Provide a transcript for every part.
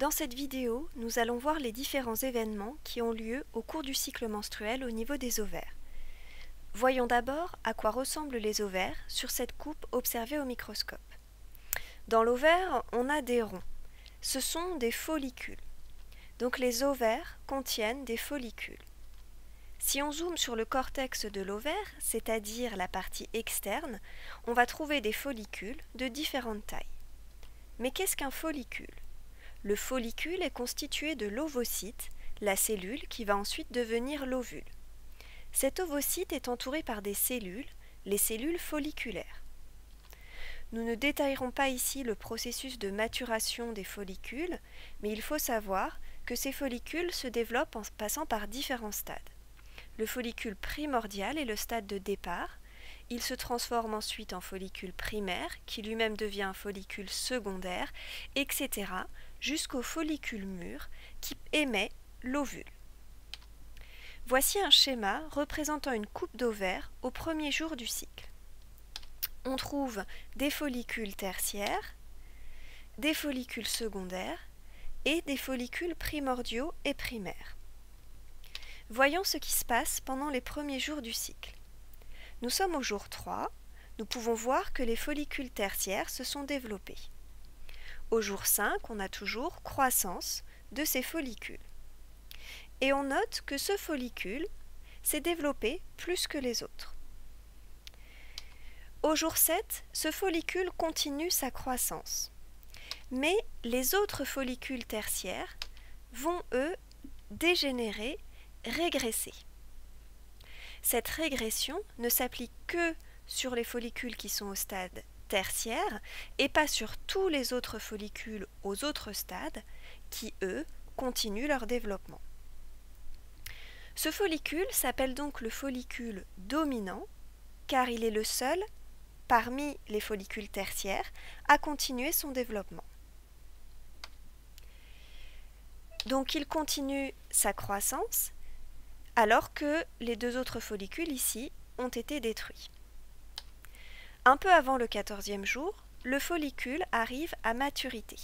Dans cette vidéo, nous allons voir les différents événements qui ont lieu au cours du cycle menstruel au niveau des ovaires. Voyons d'abord à quoi ressemblent les ovaires sur cette coupe observée au microscope. Dans l'ovaire, on a des ronds. Ce sont des follicules. Donc les ovaires contiennent des follicules. Si on zoome sur le cortex de l'ovaire, c'est-à-dire la partie externe, on va trouver des follicules de différentes tailles. Mais qu'est-ce qu'un follicule? Le follicule est constitué de l'ovocyte, la cellule qui va ensuite devenir l'ovule. Cet ovocyte est entouré par des cellules, les cellules folliculaires. Nous ne détaillerons pas ici le processus de maturation des follicules, mais il faut savoir que ces follicules se développent en passant par différents stades. Le follicule primordial est le stade de départ. Il se transforme ensuite en follicule primaire, qui lui-même devient un follicule secondaire, etc., jusqu'au follicule mûr, qui émet l'ovule. Voici un schéma représentant une coupe d'ovaire au premier jour du cycle. On trouve des follicules tertiaires, des follicules secondaires et des follicules primordiaux et primaires. Voyons ce qui se passe pendant les premiers jours du cycle. Nous sommes au jour 3, nous pouvons voir que les follicules tertiaires se sont développés. Au jour 5, on a toujours croissance de ces follicules. Et on note que ce follicule s'est développé plus que les autres. Au jour 7, ce follicule continue sa croissance. Mais les autres follicules tertiaires vont, eux, dégénérer régresser. Cette régression ne s'applique que sur les follicules qui sont au stade tertiaire et pas sur tous les autres follicules aux autres stades qui, eux, continuent leur développement. Ce follicule s'appelle donc le follicule dominant car il est le seul parmi les follicules tertiaires à continuer son développement. Donc il continue sa croissance alors que les deux autres follicules ici ont été détruits. Un peu avant le quatorzième jour, le follicule arrive à maturité.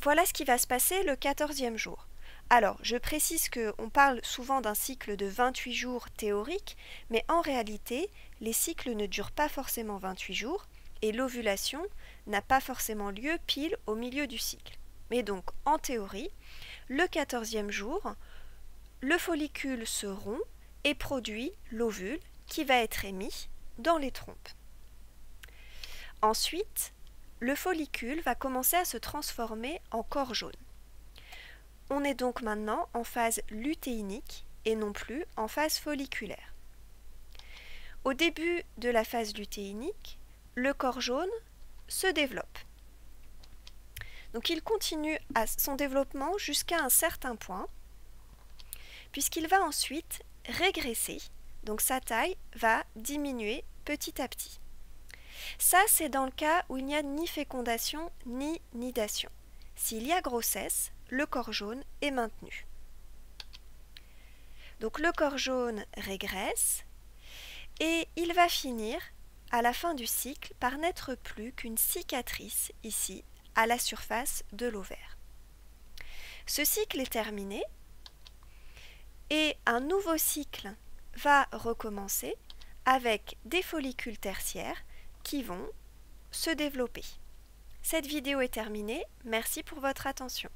Voilà ce qui va se passer le quatorzième jour. Alors, je précise qu'on parle souvent d'un cycle de 28 jours théorique, mais en réalité, les cycles ne durent pas forcément 28 jours et l'ovulation n'a pas forcément lieu pile au milieu du cycle. Mais donc, en théorie, le quatorzième jour, le follicule se rompt et produit l'ovule qui va être émis dans les trompes. Ensuite, le follicule va commencer à se transformer en corps jaune. On est donc maintenant en phase lutéinique et non plus en phase folliculaire. Au début de la phase lutéinique, le corps jaune se développe. Donc il continue à son développement jusqu'à un certain point puisqu'il va ensuite régresser, donc sa taille va diminuer petit à petit. Ça, c'est dans le cas où il n'y a ni fécondation ni nidation. S'il y a grossesse, le corps jaune est maintenu. Donc le corps jaune régresse et il va finir à la fin du cycle par n'être plus qu'une cicatrice ici à la surface de l'ovaire. Ce cycle est terminé et un nouveau cycle va recommencer avec des follicules tertiaires qui vont se développer. Cette vidéo est terminée, merci pour votre attention.